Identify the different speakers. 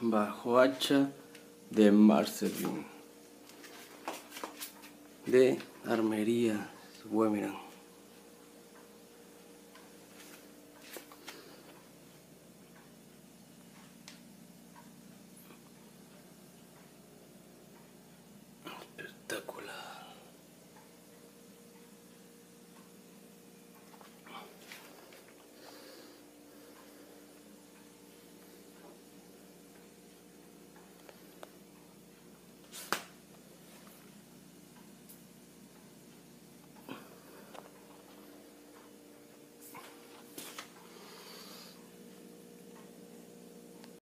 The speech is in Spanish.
Speaker 1: bajo hacha de Marcelin de Armería Wemeran.